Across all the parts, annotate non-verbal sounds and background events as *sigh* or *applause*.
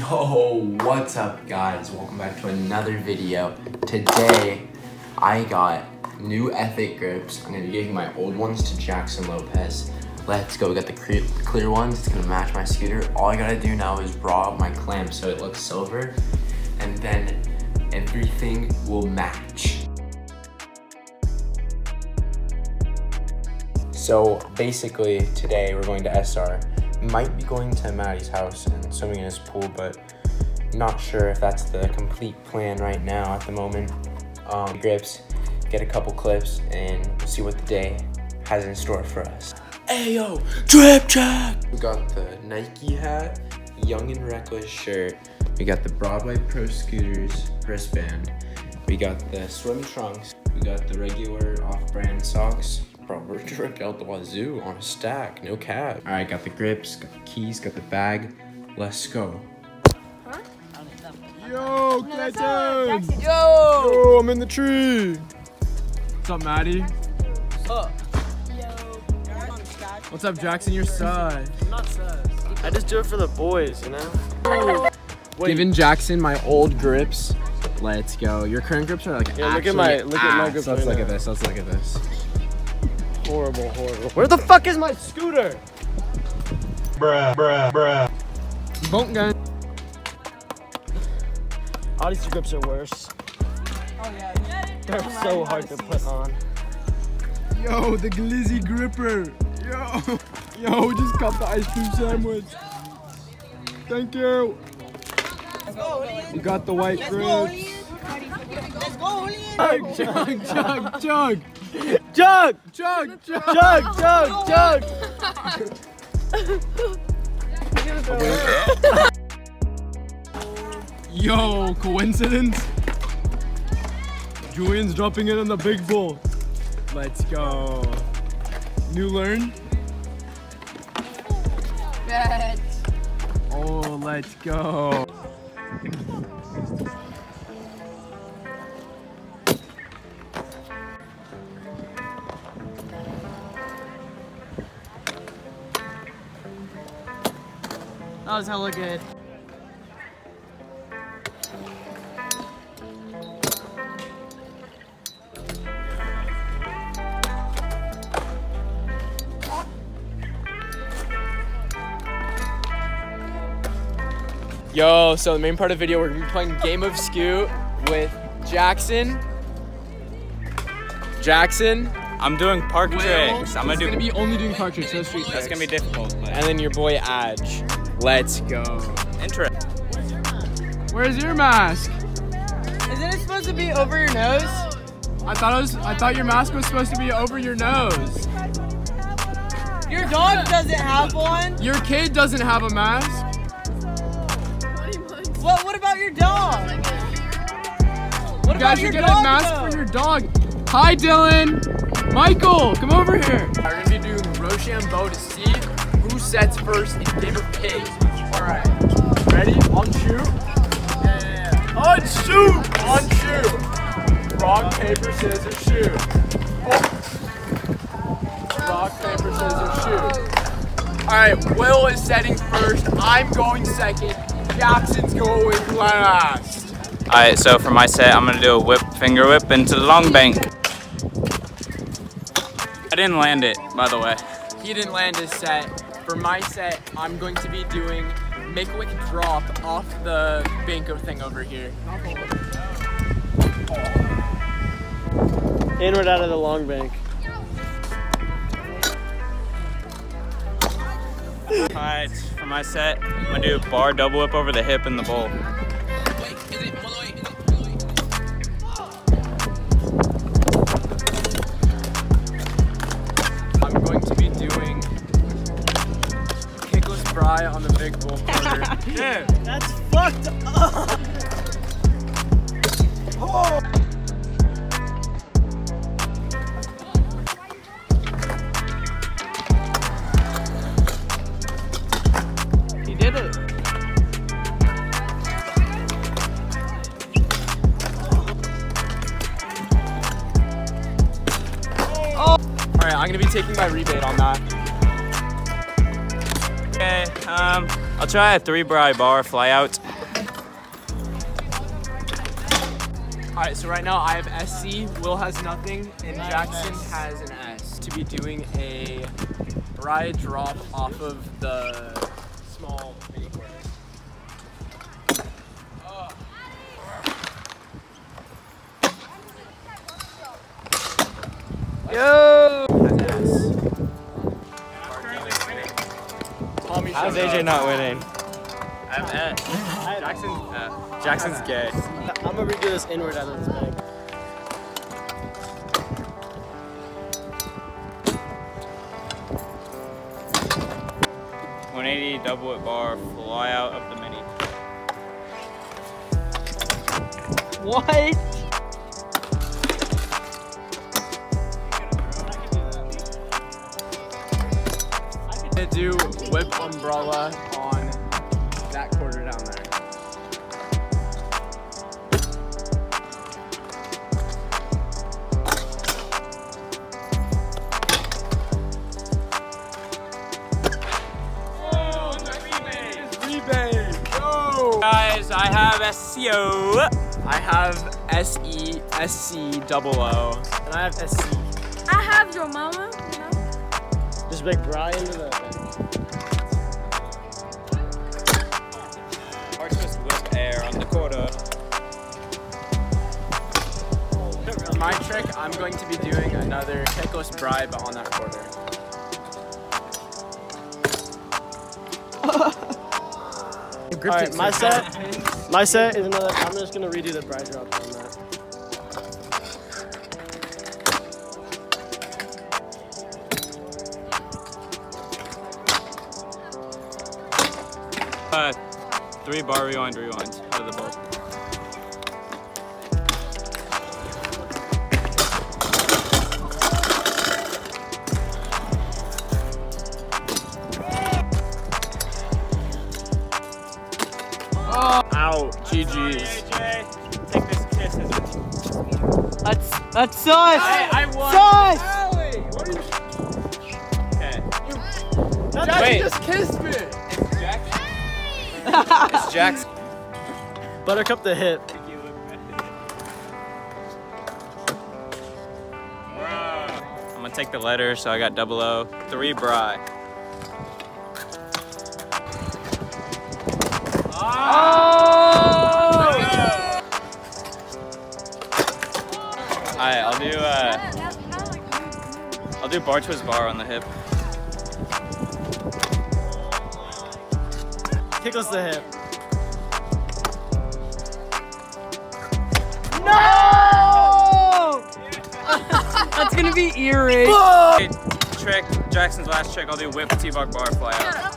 Yo, what's up guys? Welcome back to another video. Today, I got new Ethic grips. I'm gonna be giving my old ones to Jackson Lopez. Let's go, got the clear, ones. It's gonna match my scooter. All I gotta do now is draw my clamp so it looks silver. And then everything will match. So basically, today we're going to SR. Might be going to Maddie's house and swimming in his pool, but not sure if that's the complete plan right now at the moment. Um, grips, get a couple clips, and we'll see what the day has in store for us. Ayo, drip check! We got the Nike hat, Young and Reckless shirt. We got the Broadway Pro Scooters wristband. We got the swim trunks. We got the regular off-brand socks. Bro, we're drip out the wazoo on a stack, no cap. All right, got the grips, got the keys, got the bag. Let's go. Yo, Clayton! Yo! Yo, I'm in the tree. What's up, Maddie? What's up, Jackson? Your side. I just do it for the boys, you know? Giving Jackson my old grips. Let's go. Your current grips are like Yeah, look at my- look at my ass. grips Let's right look now. at this. Let's look at this. Horrible, horrible. Where the fuck is my scooter? Bruh, bruh, bruh. Bump gun. All these grips are worse. Oh, yeah. They're so hard to put on. Yo, the glizzy gripper. Yo, *laughs* yo, we just got the ice cream sandwich. Thank you. We got the white grips. Let's go, Julian. *laughs* Chug, chug, chug. Jug! Chug, chug. Jug! Jug! Jug! Yo, coincidence? Julian's dropping it on the big bowl. Let's go. New learn? Good. Oh, let's go. That was hella good. Yo, so the main part of the video, we're gonna be playing Game of Scoot with Jackson. Jackson. I'm doing park Will. tricks. I'm gonna He's do. gonna be only doing park tricks, no street that's tricks. gonna be difficult. But And then your boy Adge. Let's go. interesting. Where's your mask? Isn't it supposed to be over your nose? I thought it was. I thought your mask was supposed to be over your nose. Your dog doesn't have one. Your kid doesn't have a mask. What? What about your dog? What You guys should get a mask for your dog. Hi, Dylan. Michael, come over here. We're gonna be doing Rochambeau to see who sets first in Game of Pigs. All right, ready? On shoot. Yeah. On shoot. On shoot. Rock paper scissors shoot. Rock paper scissors shoot. All right, Will is setting first. I'm going second. Jackson's going last. All right, so for my set, I'm gonna do a whip, finger whip into the long bank. I didn't land it, by the way. He didn't land his set. For my set, I'm going to be doing make a wicked drop off the banko thing over here. Inward out of the long bank. All right, for my set, I'm gonna do a bar double whip over the hip in the bowl. Dude, That's fucked up. Oh. He did it. All right, I'm gonna be taking my rebate on that. okay, um, I'll try a three bri bar fly out. All right, so right now I have SC, Will has nothing, and Jackson has an S to be doing a bri drop off of the small mini court. Yo! How's showed AJ up. not winning? I'm S. Jackson, uh, Jackson's gay. I'm gonna redo this inward out of this bag. One eighty double at bar, fly out of the mini. What? To do whip umbrella on that quarter down there. Guys, I have SCO. I have S E S C double O. And I have SC. I have your mama. You know? Just big Brian into the going to be doing another Kekos bribe on that quarter. *laughs* Alright, my set. My set is another. I'm just gonna redo the bride drop on that. Uh, three bar rewind rewinds out of the bowl. Ow, GG's. AJ, take this kiss as a That's that's sus. I won. sus. Okay. Wait. just kissed me. It's Jackson. Buttercup the hip. I'm gonna take the letter, so I got double O. Three bri. I'll do bar twist bar on the hip. Tickles the hip. No! *laughs* That's gonna be eerie. Okay, trick, Jackson's last trick, I'll do whip T-bar bar fly out.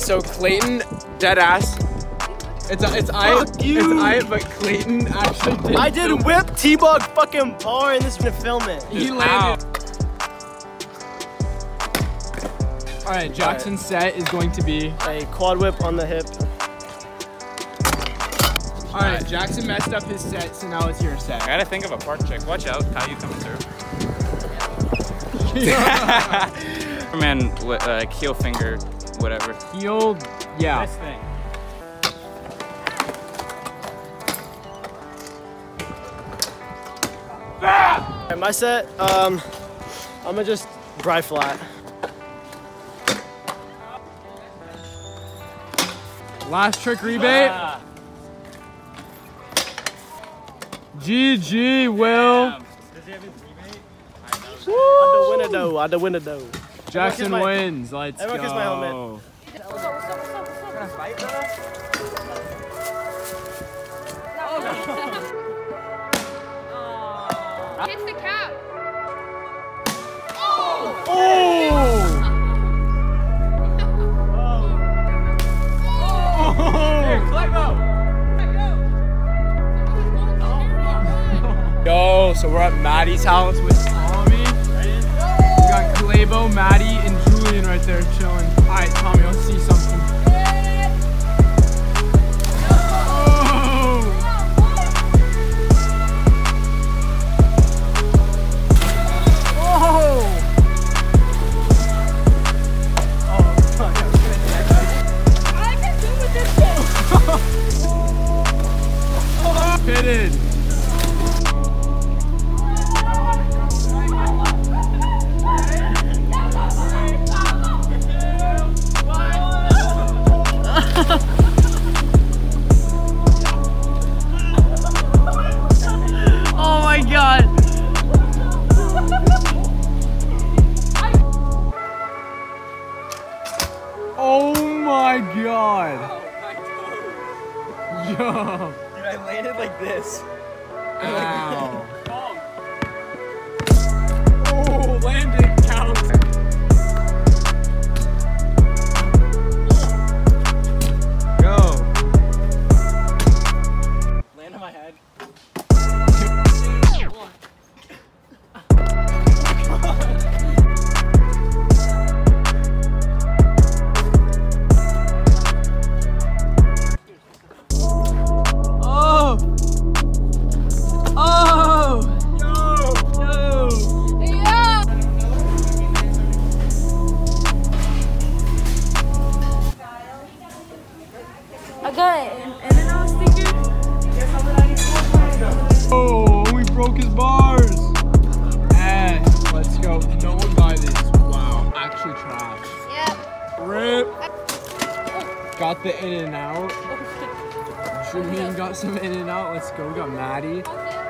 So Clayton, dead ass. It's it's I, Fuck you. it's I, but Clayton actually did. I did whip T-Bug fucking bar and this is gonna film it. He landed. All right, Jackson's set is going to be. A quad whip on the hip. All right, Jackson messed up his set, so now it's your I set. gotta think of a park trick. Watch out, Caillou coming through. *laughs* *laughs* Man, uh, heel finger, whatever. Heel, yeah. thing. Alright, my set, um, I'm gonna just dry flat. Last trick rebate. GG, Will. On the window, on the window. Jackson my- wins. Let's everyone kiss my helmet. go. *laughs* Hit the cap. Oh! Oh! Oh! Kleibo! Yo, so we're at Maddie's house with Tommy. We got Calebo, Maddie, and Julian right there chilling. All right, Tommy, let's see something. Oh, go. No one buy these. Wow, actually trash. Yep. Rip. Oh. Got the in and out. Oh, Jermaine got some in and out. Let's go. We got Maddie.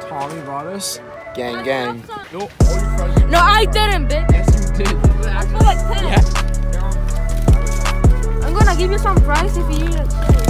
Tommy brought us. Gang, gang. No, all your friends. No, I didn't, bitch. Yes, you did. I feel like 10. Yeah. I'm gonna give you some price if you eat it.